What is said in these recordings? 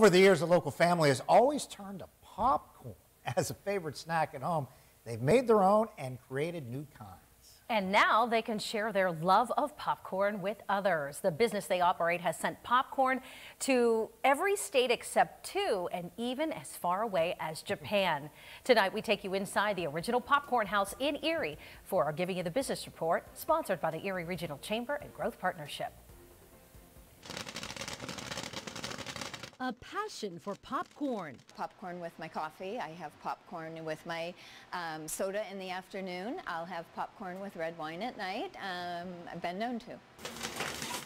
Over the years, the local family has always turned to popcorn as a favorite snack at home. They've made their own and created new kinds. And now they can share their love of popcorn with others. The business they operate has sent popcorn to every state except two, and even as far away as Japan. Tonight, we take you inside the original popcorn house in Erie for our Giving You the Business Report, sponsored by the Erie Regional Chamber and Growth Partnership. A passion for popcorn. Popcorn with my coffee. I have popcorn with my um, soda in the afternoon. I'll have popcorn with red wine at night. Um, I've been known to.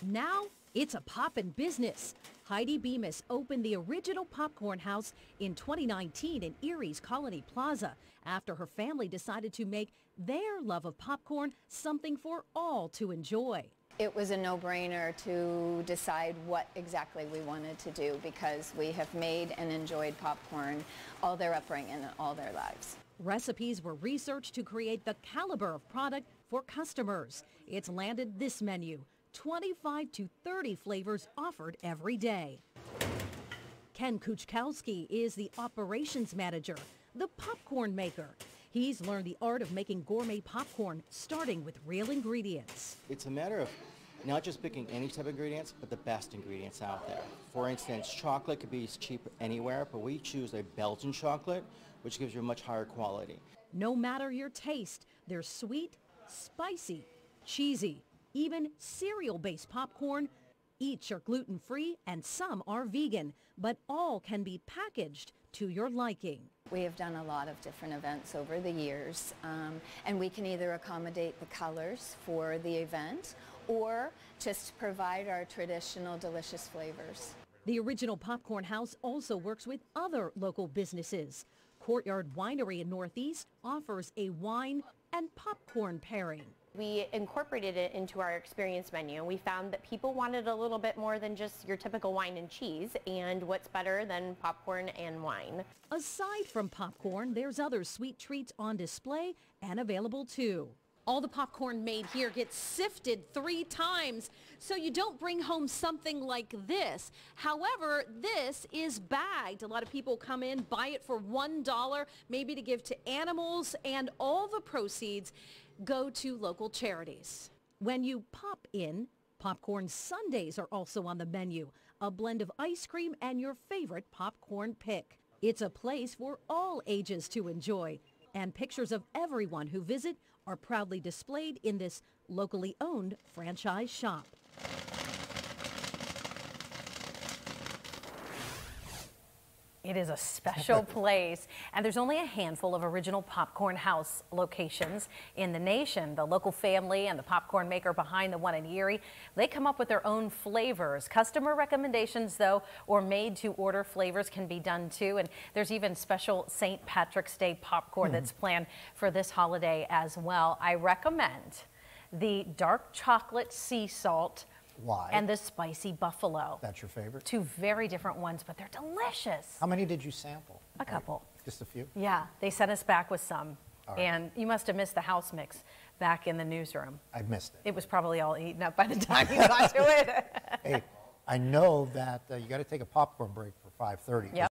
Now it's a poppin' business. Heidi Bemis opened the original popcorn house in 2019 in Erie's Colony Plaza after her family decided to make their love of popcorn something for all to enjoy. It was a no-brainer to decide what exactly we wanted to do because we have made and enjoyed popcorn all their upbringing and all their lives. Recipes were researched to create the caliber of product for customers. It's landed this menu, 25 to 30 flavors offered every day. Ken Kuchkowski is the operations manager, the popcorn maker. He's learned the art of making gourmet popcorn, starting with real ingredients. It's a matter of not just picking any type of ingredients, but the best ingredients out there. For instance, chocolate could be cheap anywhere, but we choose a Belgian chocolate, which gives you a much higher quality. No matter your taste, they're sweet, spicy, cheesy, even cereal-based popcorn. Each are gluten-free and some are vegan, but all can be packaged to your liking. We have done a lot of different events over the years, um, and we can either accommodate the colors for the event or just provide our traditional delicious flavors. The original Popcorn House also works with other local businesses. Courtyard Winery in Northeast offers a wine and popcorn pairing. We incorporated it into our experience menu. We found that people wanted a little bit more than just your typical wine and cheese, and what's better than popcorn and wine. Aside from popcorn, there's other sweet treats on display and available too. All the popcorn made here gets sifted three times, so you don't bring home something like this. However, this is bagged. A lot of people come in, buy it for $1, maybe to give to animals, and all the proceeds go to local charities. When you pop in, popcorn sundaes are also on the menu, a blend of ice cream and your favorite popcorn pick. It's a place for all ages to enjoy, and pictures of everyone who visit are proudly displayed in this locally owned franchise shop. It is a special place, and there's only a handful of original Popcorn House locations in the nation. The local family and the popcorn maker behind the one in Erie, they come up with their own flavors. Customer recommendations, though, or made-to-order flavors can be done too, and there's even special St. Patrick's Day popcorn mm. that's planned for this holiday as well. I recommend the dark chocolate sea salt why? And the spicy buffalo. That's your favorite? Two very different ones, but they're delicious. How many did you sample? A couple. Just a few? Yeah, they sent us back with some. Right. And you must have missed the house mix back in the newsroom. I missed it. It was probably all eaten up by the time you got to it. hey, I know that uh, you got to take a popcorn break for 5.30. Yep.